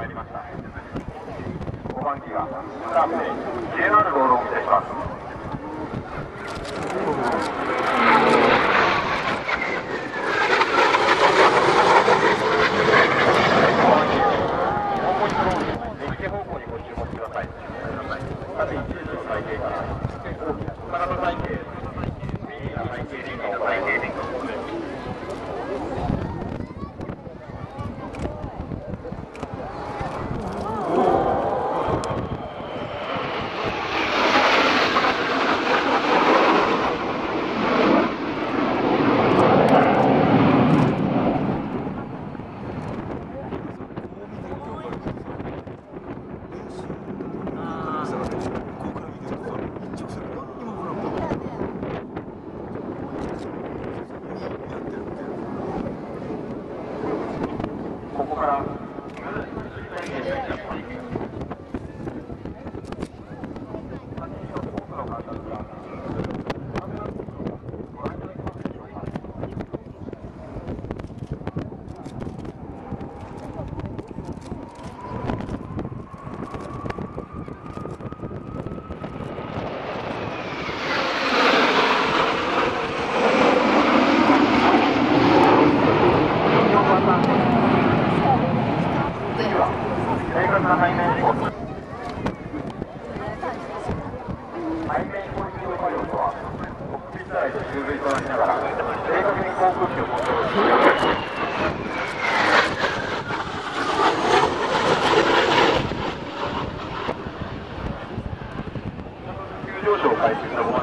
ご換気がスタッフで綺麗なる道路をお見せします。方向にその右手方向にご注目ください。縦一列の体型から大きな体体型、右が体型輪が行われ from. こから正確な背面事故背面飛行機用作業とはコックピット内で修塁となりながら正確に航空機をコントロールする役割です急上昇開始し